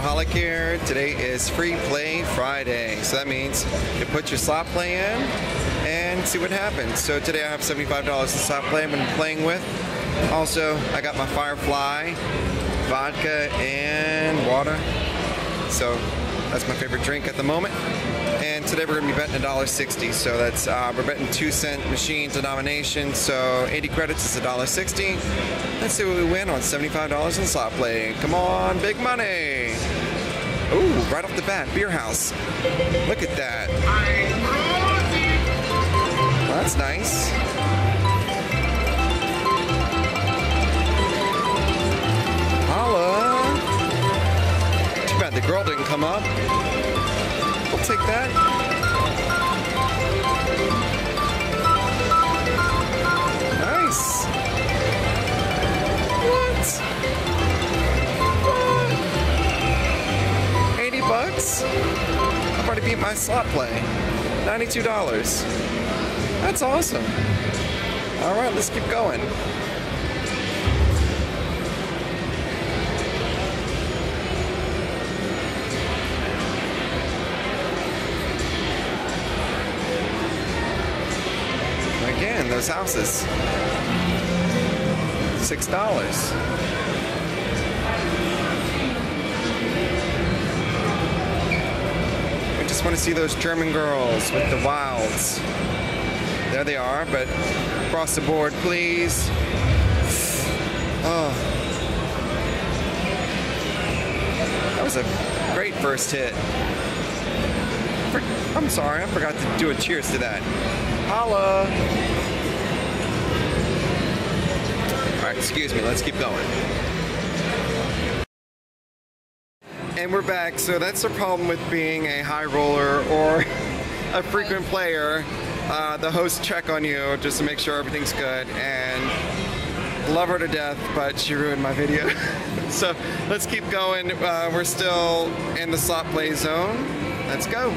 Slotaholic here. Today is Free Play Friday. So that means you put your slot play in and see what happens. So today I have $75 in slot play I'm going to be playing with. Also, I got my Firefly, vodka, and water. So that's my favorite drink at the moment. Today we're going to be betting $1.60. So that's, uh, we're betting 2 cent machine denomination. So 80 credits is $1.60. Let's see what we win on $75 in slot play. Come on, big money. Ooh, right off the bat, Bier Haus. Look at that. Well, that's nice. Holla. Too bad the girl didn't come up. We'll take that. my slot play. $92. That's awesome. All right, let's keep going. Again, those houses. $6. Just want to see those German girls with the wilds. There they are, but across the board, please. Oh. That was a great first hit. I'm sorry, I forgot to do a cheers to that. Holla! Alright, excuse me, let's keep going. And we're back, so that's the problem with being a high roller or a frequent player. Uh, the hosts check on you just to make sure everything's good and love her to death, but she ruined my video. so let's keep going. Uh, we're still in the slot play zone. Let's go.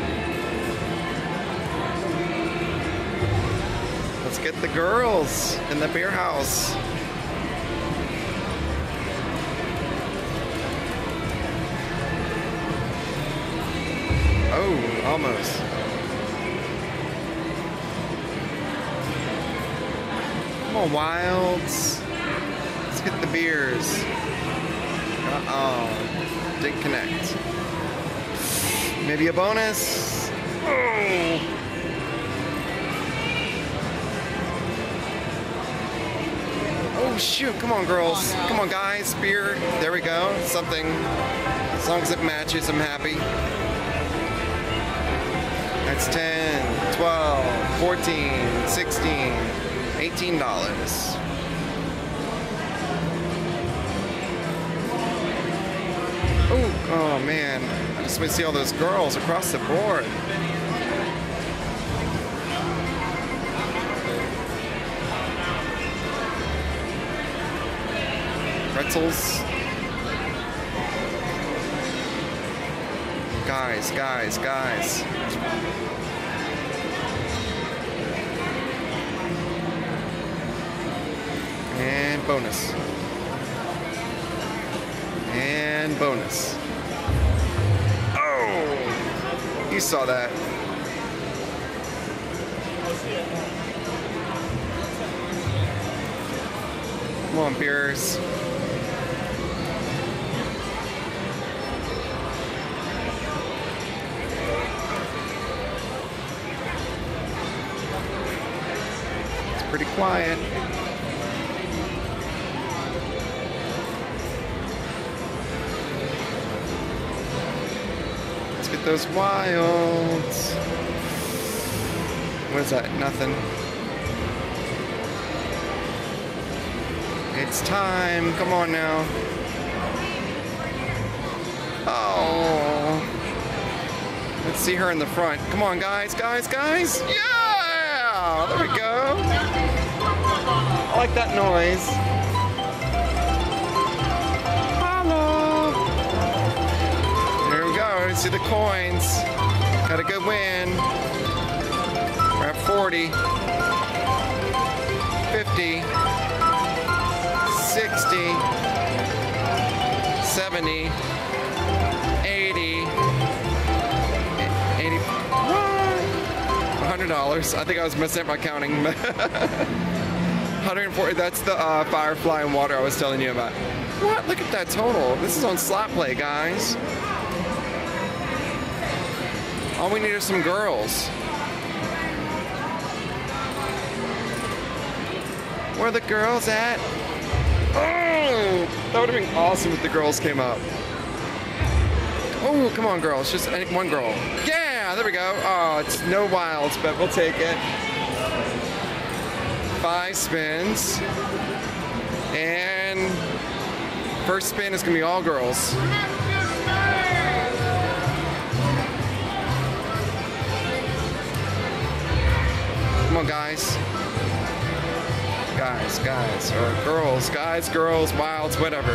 Let's get the girls in the beer house. Oh, almost. Come on, Wilds. Let's get the beers. Uh-oh. Didn't connect. Maybe a bonus. Oh. Oh shoot, come on girls. Oh, come on guys, beer. There we go. Something. As long as it matches, I'm happy. That's 10, 12, 14, 16, 18 dollars. Oh, oh man. I just want to see all those girls across the board. Pretzels. Guys, guys, guys. And bonus. And bonus. Oh! You saw that. Come on, beers. Pretty quiet. Let's get those wilds. What is that? Nothing. It's time. Come on now. Oh. Let's see her in the front. Come on, guys, guys, guys. Yeah! There we go. I like that noise. Hello. There we go. See the coins. Got a good win. We're at 40, 50, 60, 70, $200. I think I was messing up my counting. 140, that's the uh, Firefly and water I was telling you about. What? Look at that total. This is on slot play, guys. All we need are some girls. Where are the girls at? Oh, that would have been awesome if the girls came up. Oh, come on, girls. Just one girl. Yeah, there we go. Oh, it's no wilds, but we'll take it. Five spins. And first spin is going to be all girls. Come on, guys guys, guys, or girls, guys, girls, wilds, whatever.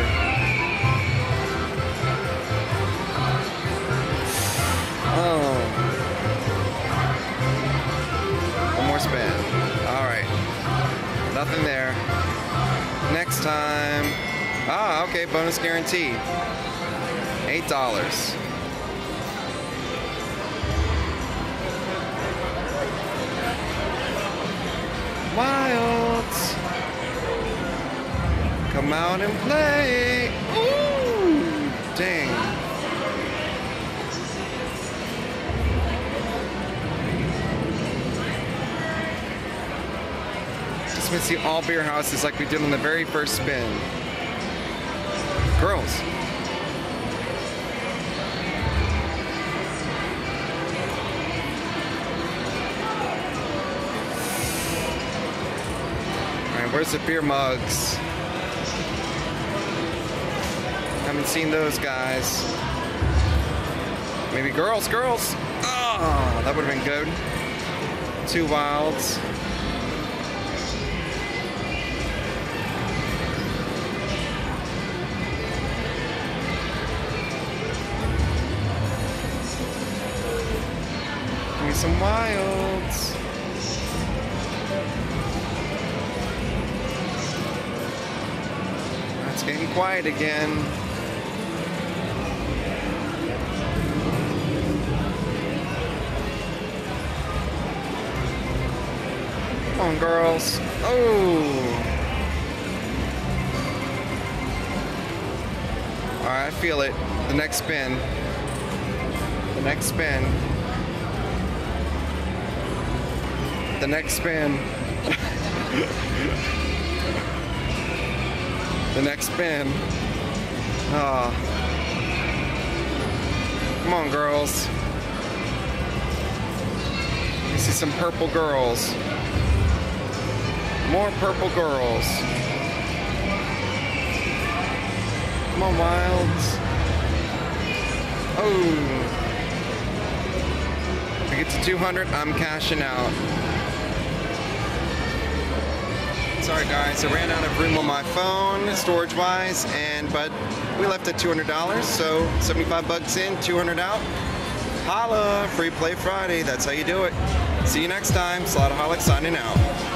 Ah, okay, bonus guarantee. Eight dollars. Wilds. Come out and play. Ooh, dang. Just want to see all beer houses like we did on the very first spin. Girls. Where's the beer mugs? Haven't seen those guys. Maybe girls, girls. Oh, that would have been good. Two wilds. It's getting quiet again. Come on, girls. Oh. All right, I feel it. The next spin. The next spin. The next spin. the next spin. Ah. Come on, girls. See some purple girls. More purple girls. Come on, Wilds. Oh. If we get to 200, I'm cashing out. Sorry guys, I ran out of room on my phone, storage-wise, and but we left at $200, so 75 bucks in, 200 out. Holla, free play Friday, that's how you do it. See you next time, Slotaholic signing out.